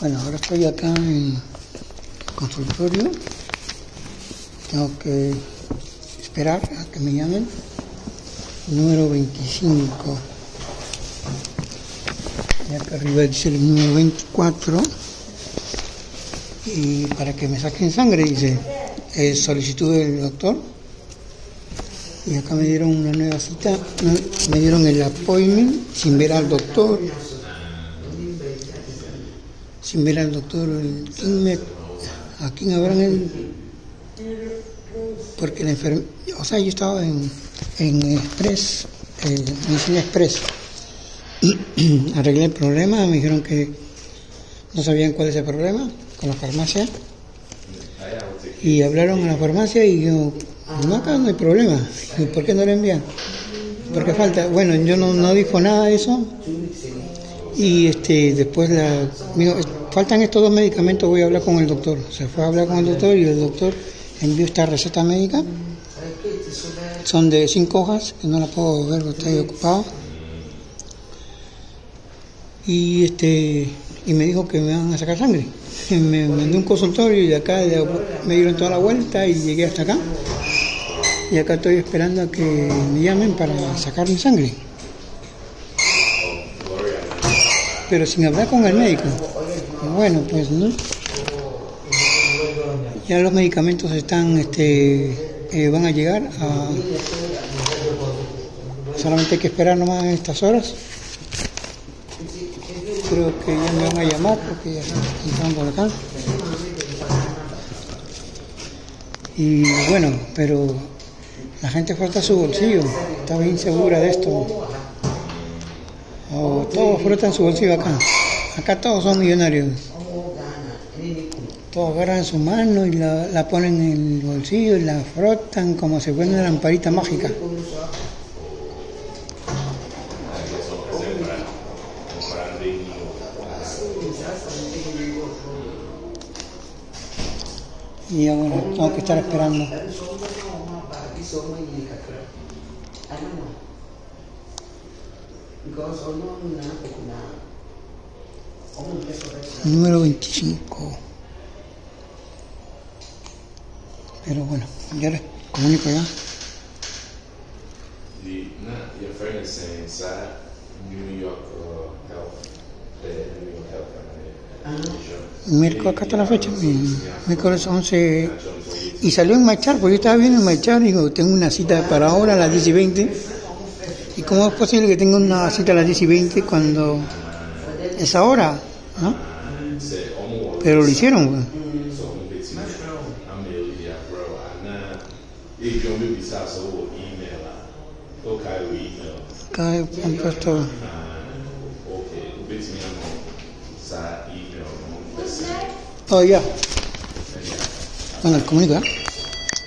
Bueno, ahora estoy acá en el consultorio. Tengo que esperar a que me llamen. Número 25. Y acá arriba dice el número 24. Y para que me saquen sangre, dice, eh, solicitud del doctor. Y acá me dieron una nueva cita, me- dieron el appointment sin ver al doctor al doctor. el- ¿Quién me, ¿A quién habrán el, Porque la enfermedad. O sea, yo estaba en, en Express, eh, medicina Express. Arreglé el problema, me dijeron que no sabían cuál es el problema con la farmacia. Y hablaron a la farmacia y yo, no, acá no hay problema. ¿Y por qué no le envían? Porque falta, bueno, yo no, no dijo nada de eso. Y este, después la, faltan estos dos medicamentos, voy a hablar con el doctor. Se fue a hablar con el doctor y el doctor envió esta receta médica. Son de cinco hojas, que no la puedo ver porque estoy ocupado. Y este y me dijo que me van a sacar sangre. Me mandó un consultorio y de acá me dieron toda la vuelta y llegué hasta acá. Y acá estoy esperando a que me llamen para sacarme sangre. Pero sin hablar con el médico. Bueno, pues no. Ya los medicamentos están, este, eh, van a llegar. A... Solamente hay que esperar nomás estas horas. Creo que ya me van a llamar porque ya están por acá. Y bueno, pero la gente falta su bolsillo, está bien segura de esto. Todos frotan su bolsillo acá. Acá todos son millonarios. Todos agarran su mano y la, la ponen en el bolsillo y la frotan como si fuera una lamparita mágica. Y ahora tengo que estar esperando. Número 25. Pero bueno, ya les comunico ya. The, not, your friend is saying SAT, New York uh, Health, the New York Health Company. Miércoles, acá está la fecha, mi- miércoles 11. Y salió en Machar, porque yo estaba viendo en Machar y digo, tengo una cita para ahora a las 10 y 20. ¿Y cómo es posible que tenga una cita a las 10 y 20 cuando es ahora? ¿no? Pero lo hicieron, email. Acá han puesto. Oh, ya. Bueno, les comunico, ¿eh?